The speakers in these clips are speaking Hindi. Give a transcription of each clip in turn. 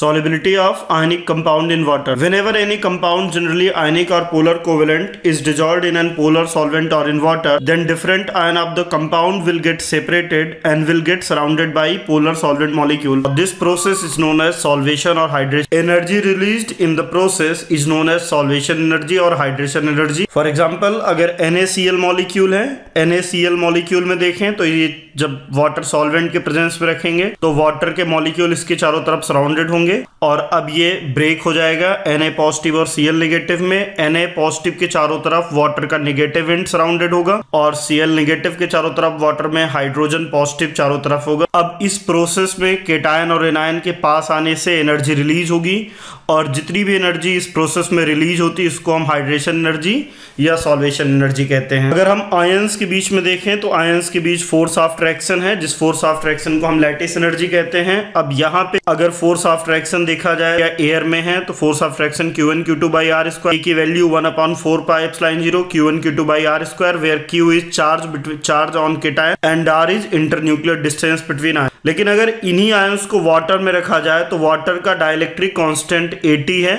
Solubility of ionic compound in water. Whenever any compound generally ionic or polar covalent is dissolved in an polar solvent or in water, then different ion of the compound will get separated and will get surrounded by polar solvent molecule. This process is known as solvation or hydration. Energy released in the process is known as solvation energy or hydration energy. For example, अगर NaCl molecule है NaCl molecule में देखें तो ये जब वाटर सॉल्वेंट के प्रेजेंस में रखेंगे तो वाटर के मॉलिक्यूल इसके चारों तरफ़ सराउंडेड होंगे और अब ये ब्रेक हो जाएगा Na पॉजिटिव और Cl नेगेटिव में। Na पॉजिटिव के चारों तरफ़ वाटर का नेगेटिव एंड सराउंडेड होगा और Cl नेगेटिव के चारों तरफ़ वाटर में हाइड्रोजन पॉजिटिव चारों तरफ़ होगा। अब इस प्रोसेस में केटायन और एनायन के पास आने से एनर्जी रिलीज़ होगी और जितनी भी एनर्जी इस प्रोसेस में रिलीज़ होती है, इसको हम हाइड्रेशन एनर्जी या सॉल्वेशन एनर्जी कहते हैं। अगर हम आयंस के बीच में देखें तो आयंस के बीच फोर्स ऑफ़ ट्रैक्शन है। जिस फोर्स ऑफ़ ट्रैक्शन को हम लैटिस एनर्जी कहते हैं। अब यहाँ पे अगर फोर्स ऑफ़ ट्रैक्शन देखा जाए या एयर में है तो force of fraction Q N Q two by R square की value one upon four pi line zero Q N Q two by R square where Q is charge between charge on cation and R is internuclear distance between ion लेकिन अगर इन्हीं आयंस को वाटर में रखा जाए तो वाटर का डायलेक्ट्रिक कॉन्स्टेंट एटी है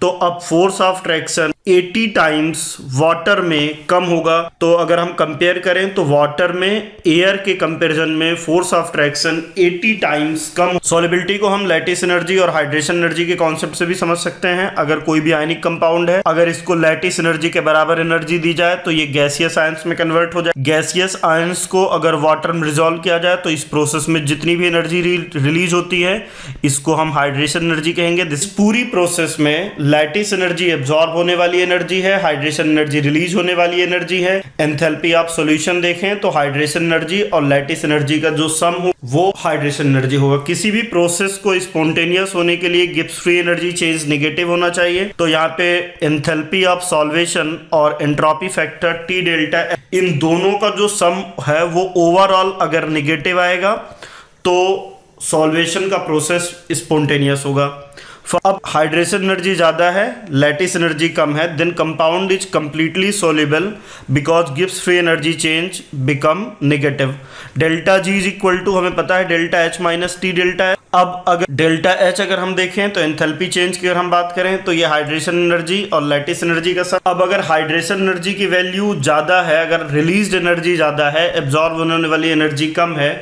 तो अब force of traction 80 times water में कम होगा। तो अगर हम कंपेयर करें तो वाटर में एयर के कंपैरिजन में फोर्स ऑफ़ ट्रैक्शन 80 टाइम्स कम। सॉलिबिलिटी को हम लैटिस एनर्जी और हाइड्रेशन एनर्जी के कॉन्सेप्ट से भी समझ सकते हैं। अगर कोई भी आयनिक कंपाउंड है, अगर इसको लैटिस एनर्जी के बराबर एनर्जी दी जाए तो ये गैसियस आयंस में कन्वर्ट हो जाए। गैसियस आयंस को अगर वाटर में रिजोल्व किया जाए तो इस प्रोसेस में जितनी भी एनर्जी रिलीज़ होती है, इसको हम हाइड्रेशन एनर्जी कहेंगे। दिस पूरी प्रोसेस में लैटिस एनर्जी एब्जॉर्ब होने वाली एनर्जी है हाइड्रेशन एनर्जी रिलीज़ होने वाली एनर्जी है। एंथैल्पी आप सॉल्यूशन देखें तो हाइड्रेशन एनर्जी और लैटिस एनर्जी का जो सम हो, वो हाइड्रेशन एनर्जी होगा। किसी भी प्रोसेस को स्पॉन्टेनियस होने के लिए Gibbs free energy change negative होना चाहिए। तो यहाँ पे एंथैल्पी ऑफ़ सॉल्वेशन और एंट्रोपी फैक्टर टी डेल्टा इन दोनों का जो सम है, वो ओवरऑल अगर निगेटिव आएगा तो सॉल्वेशन का प्रोसेस स्पॉन्टेनियस होगा। अब हाइड्रेशन एनर्जी ज़्यादा है लैटिस एनर्जी कम है then compound is completely soluble because gives free energy change become negative delta G is equal to हमें पता है delta H minus T delta अब अगर डेल्टा एच अगर हम देखें तो एंथैल्पी चेंज की अगर हम बात करें तो ये हाइड्रेशन एनर्जी और लैटिस एनर्जी का सर अब अगर हाइड्रेशन एनर्जी की वैल्यू ज़्यादा है, अगर रिलीज़ एनर्जी ज़्यादा है एब्जॉर्व होने वाली एनर्जी कम है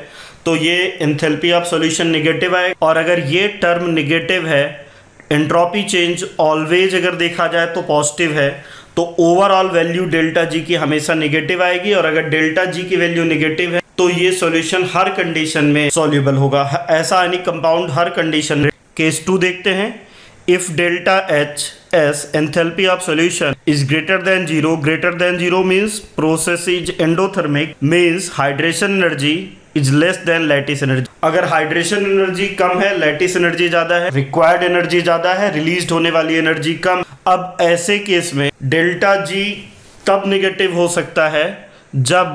तो ये एंथैल्पी ऑफ़ सॉल्यूशन नेगेटिव आए और अगर ये टर्म नेगेटिव है एंट्रोपी चेंज ऑलवेज अगर देखा जाए तो पॉजिटिव है तो ओवरऑल वैल्यू डेल्टा जी की हमेशा नेगेटिव आएगी और अगर डेल्टा जी की वैल्यू नेगेटिव है तो ये सॉल्यूशन हर कंडीशन में सॉल्यूबल होगा। ऐसा यानी कंपाउंड हर कंडीशन केस टू देखते हैं। If delta H S enthalpy of solution is greater than zero greater than zero means process is endothermic means hydration energy is less than lattice energy अगर हाइड्रेशन एनर्जी कम है लैटिस एनर्जी ज़्यादा है रिक्वायर्ड एनर्जी ज़्यादा है रिलीज़ होने वाली एनर्जी कम, अब ऐसे केस में डेल्टा जी तब निगेटिव हो सकता है जब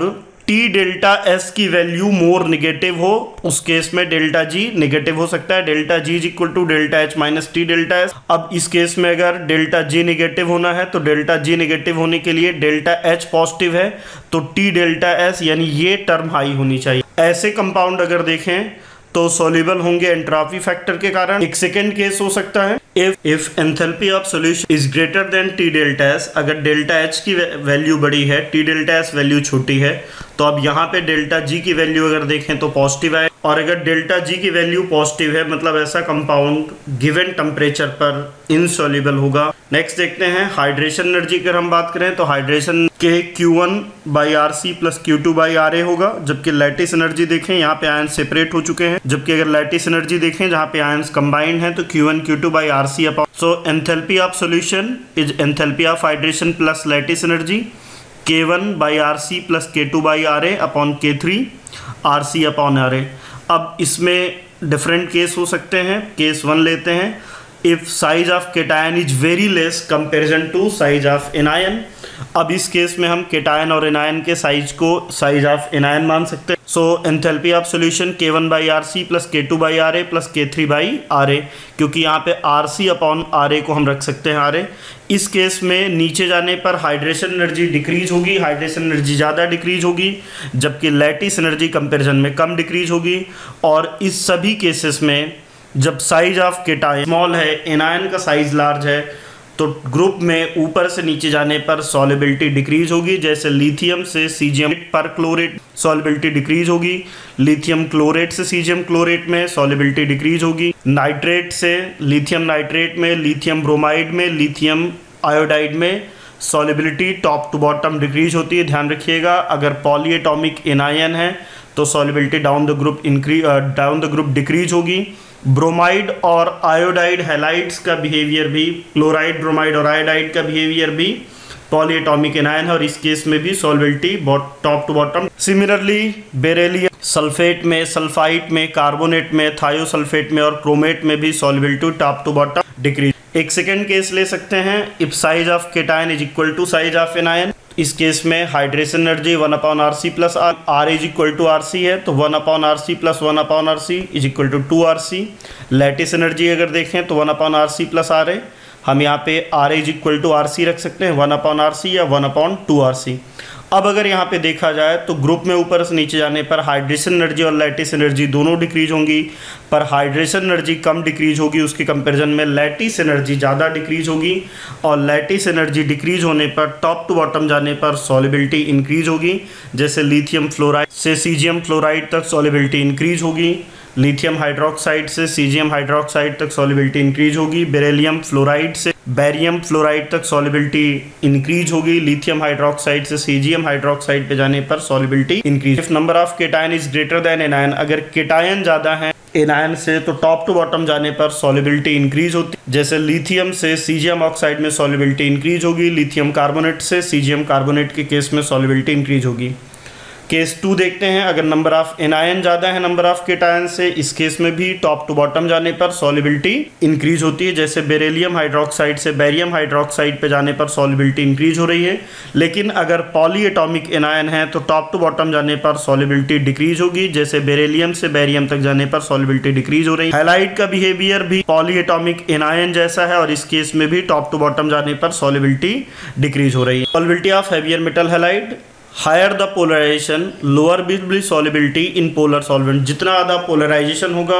टी डेल्टा एस की वैल्यू मोर निगेटिव हो, उस केस में डेल्टा जी निगेटिव हो सकता है। Delta G is equal to delta H minus T delta S. अब इस केस में अगर डेल्टा जी निगेटिव होना है तो डेल्टा जी निगेटिव होने के लिए डेल्टा एच पॉजिटिव है तो टी डेल्टा एस यानी ये टर्म हाई होनी चाहिए। ऐसे कंपाउंड अगर देखें तो सोल्यूबल होंगे एंट्रॉपी फैक्टर के कारण। एक सेकेंड केस हो सकता है। If if enthalpy of solution is greater than T delta S अगर डेल्टा एच की वैल्यू बड़ी है टी डेल्टा एस वैल्यू छोटी है तो अब यहाँ पे डेल्टा जी की वैल्यू अगर देखें तो पॉजिटिव आए। और अगर डेल्टा जी की वैल्यू पॉजिटिव है मतलब ऐसा कंपाउंड गिवन टेम्परेचर पर इनसॉल्युबल होगा। नेक्स्ट देखते हैं हाइड्रेशन एनर्जी अगर हम बात करें तो हाइड्रेशन के Q1 one by R C plus Q two by R A होगा, जबकि लैटिस एनर्जी देखें, यहाँ पे आयन सेपरेट हो चुके हैं। जबकि अगर लैटिस एनर्जी देखें, जहाँ पे आयन कंबाइंड है तो Q1 one Q two by R C upon so enthalpy of solution is enthalpy of hydration plus lattice energy K one by R C plus K two by R A upon K three R C upon R A अब इसमें डिफरेंट केस हो सकते हैं। केस वन लेते हैं। If size of cation is very less comparison to size of anion अब इस केस में हम केटायन और एनायन के साइज़ को साइज़ ऑफ़ एनायन मान सकते हैं। So enthalpy of solution K one by R C plus K two by R A plus K three by R A क्योंकि यहाँ पे R C upon R A को हम रख सकते हैं आर ए इस केस में नीचे जाने पर हाइड्रेशन एनर्जी डिक्रीज होगी हाइड्रेशन एनर्जी ज़्यादा डिक्रीज होगी, जबकि लैटिस एनर्जी कंपेरिजन में कम डिक्रीज होगी। और इस सभी केसेस में जब साइज़ ऑफ़ केटाइन स्मॉल है एनायन का साइज़ लार्ज है तो ग्रुप में ऊपर से नीचे जाने पर सॉलिबिलिटी डिक्रीज होगी। जैसे लिथियम से सीजियम पर क्लोरेट सॉलिबिलिटी डिक्रीज होगी। लिथियम क्लोरेट से सीजियम क्लोरेट में सॉलिबिलिटी डिक्रीज होगी। नाइट्रेट से लिथियम नाइट्रेट में लिथियम ब्रोमाइड में लिथियम आयोडाइड में solubility top to bottom decrease होती है। ध्यान रखिएगा, अगर पॉलीएटॉमिक एनायन है तो solubility down the group increase down the group decrease होगी। ब्रोमाइड और आयोडाइड हेलाइड्स का बिहेवियर भी क्लोराइड ब्रोमाइड और आयोडाइड का बिहेवियर भी पॉलीएटॉमिक एनायन है और इस केस में भी solubility top to bottom similarly beryllium sulphate में सल्फाइट में कार्बोनेट में थायोसल्फेट में और क्रोमेट में भी solubility top to bottom decrease एक सेकेंड केस ले सकते हैं। If size of cation is equal to size of anion इस केस में hydration energy one upon R C plus R R is equal to R C है तो one upon R C plus one upon R C is equal to two R C lattice energy अगर देखें तो one upon R C plus R है। हम यहाँ पे R is equal to R C रख सकते हैं वन अपॉन आर सी या one upon two R C अब अगर यहाँ पे देखा जाए तो ग्रुप में ऊपर से नीचे जाने पर हाइड्रेशन एनर्जी और लैटिस एनर्जी दोनों डिक्रीज होंगी, पर हाइड्रेशन एनर्जी कम डिक्रीज होगी, उसके कंपैरिजन में लैटिस एनर्जी ज़्यादा डिक्रीज होगी और लैटिस एनर्जी डिक्रीज होने पर टॉप टू बॉटम जाने पर सॉलिबिलिटी इंक्रीज होगी, जैसे लिथियम फ्लोराइड से सीजियम फ्लोराइड तक सॉलिबिलिटी इंक्रीज होगी। लिथियम हाइड्रोक्साइड से सीजियम हाइड्रोक्साइड तक सॉलिबिलिटी इंक्रीज होगी, बेरेलियम फ्लोराइड से बैरियम फ्लोराइड तक सॉलिबिलिटी इंक्रीज होगी, लिथियम हाइड्रोक्साइड से सीजियम हाइड्रोक्साइड पे जाने पर solubility increase. If number of cation is greater than anion अगर केटायन ज़्यादा है एनायन से तो टॉप टू बॉटम जाने पर सॉलिबिलिटी इंक्रीज होती। है जैसे लिथियम से सीजियम ऑक्साइड में सॉलिबिलिटी इंक्रीज होगी, लिथियम कार्बोनेट से सीजियम कार्बोनेट के केस में सॉलिबिलिटी इंक्रीज होगी। केस टू देखते हैं। अगर नंबर ऑफ़ एनायन ज़्यादा है नंबर ऑफ़ केटायन से, इस केस में भी टॉप टू बॉटम जाने पर सॉलिबिलिटी इंक्रीज होती है। जैसे बेरेलियम हाइड्रोक्साइड से बैरियम हाइड्रोक्साइड पे जाने पर सॉलिबिलिटी इंक्रीज हो रही है। लेकिन अगर पॉलीएटॉमिक एनायन है तो टॉप टू बॉटम जाने पर सॉलिबिलिटी डिक्रीज होगी। जैसे बेरेलियम से बैरियम तक जाने पर सॉलिबिलिटी डिक्रीज हो रही है। हेलाइट का बिहेवियर भी पॉलीएटॉमिक एनायन जैसा है, और इस केस में भी टॉप टू बॉटम जाने पर सॉलिबिलिटी डिक्रीज हो रही है। Solubility of heavier metal halide higher the polarisation lower visibly solubility in polar solvent जितना ज़्यादा पोलराइजेशन होगा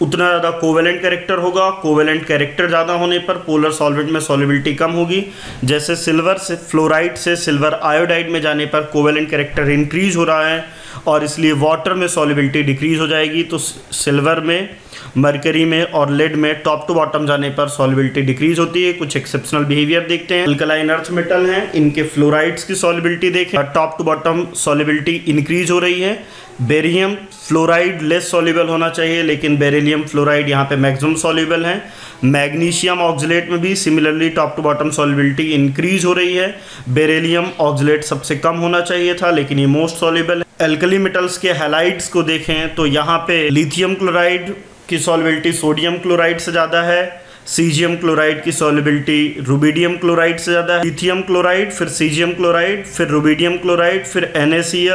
उतना ज़्यादा कोवेलेंट कैरेक्टर होगा। कोवेलेंट कैरेक्टर ज़्यादा होने पर पोलर सॉल्वेंट में सॉलिबिलिटी कम होगी। जैसे सिल्वर से फ्लोराइड से सिल्वर आयोडाइड में जाने पर कोवेलेंट कैरेक्टर इंक्रीज हो रहा है और इसलिए वाटर में सॉलिबिलिटी डिक्रीज हो जाएगी। तो सिल्वर में मरकरी में और लेड में टॉप टू बॉटम जाने पर सॉलिबिलिटी डिक्रीज होती है। कुछ एक्सेप्शनल बिहेवियर देखते हैं। अल्कलाइन अर्थ मेटल हैं। इनके फ्लोराइड्स की सॉलिबिलिटी देखें। Top to bottom solubility increase हो रही है। बेरियम फ्लोराइड लेस सॉल्युबल होना चाहिए, लेकिन बेरिलियम फ्लोराइड यहाँ पे मैक्सिमम सॉल्युबल है। मैग्नीशियम ऑक्जिलेट में भी similarly top to bottom solubility increase हो रही है। बेरेलियम ऑक्जिलेट सबसे कम होना चाहिए था, लेकिन ये मोस्ट सॉल्युबल है। एल्कली मेटल्स के हेलाइड्स को देखें तो यहाँ पे लिथियम क्लोराइड की सॉलिबिलिटी सोडियम क्लोराइड से ज़्यादा है सीजियम क्लोराइड की सॉलिबिलिटी रुबीडियम क्लोराइड से ज़्यादा है। लिथियम क्लोराइड, फिर सीजियम क्लोराइड, फिर रुबीडियम क्लोराइड, फिर एन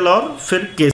और फिर के